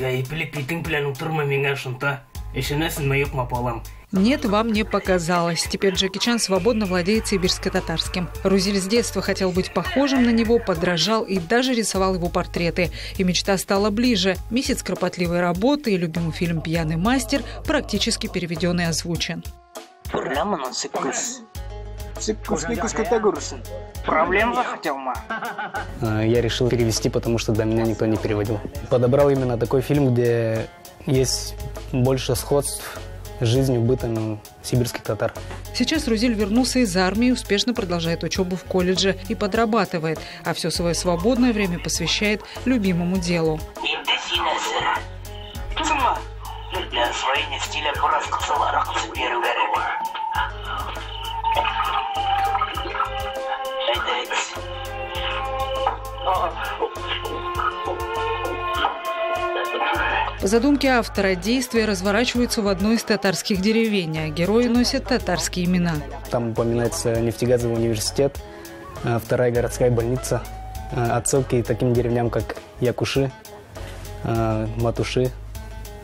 Кайыплы питың белән утырма миңа шунта. Эшенәсен маюк мапалам. Нет, вам не показалось. Теперь Джеки Чан свободно владеет сибирско-татарским. Рузиль с детства хотел быть похожим на него, подражал и даже рисовал его портреты. И мечта стала ближе. Месяц кропотливой работы и любимый фильм «Пьяный мастер» практически переведен и озвучен. Сыккусный куската көрсін. Проблем захотел ма? А, Я решил перевести, потому что до меня никто не переводил. Подобрал именно такой фильм, где есть больше сходств с жизнью, бытом сибирских татар. Сейчас Рузиль вернулся из армии, успешно продолжает учебу в колледже и подрабатывает, а все свое свободное время посвящает любимому делу. Для освоения стиля По задумке автора, действия разворачиваются в одной из татарских деревень, а герои носят татарские имена. Там упоминается нефтегазовый университет, а, вторая городская больница, а, отсылки таким деревням, как Якуши, а, Матуши,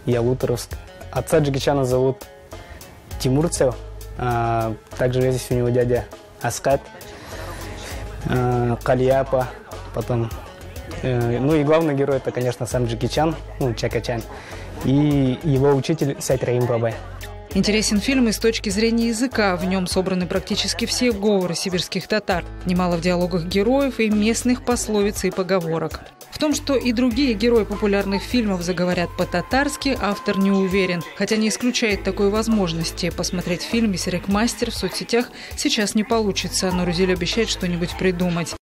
Ялуторовск. Отца Джигичана зовут Тимурцев, также есть у него дядя Аскат, а, Кальяпа, потом... э, Ну и главный герой это, конечно, сам Джеки Чан, ну, Чака Чан, и его учитель Сайт Раим Бабай. Интересен фильм и с точки зрения языка. В нем собраны практически все говоры сибирских татар. Немало в диалогах героев и местных пословиц и поговорок. В том, что и другие герои популярных фильмов заговорят по-татарски, автор не уверен, хотя не исключает такой возможности. Посмотреть фильм «Мессерик Мастер» в соцсетях сейчас не получится, но Рузель обещает что-нибудь придумать.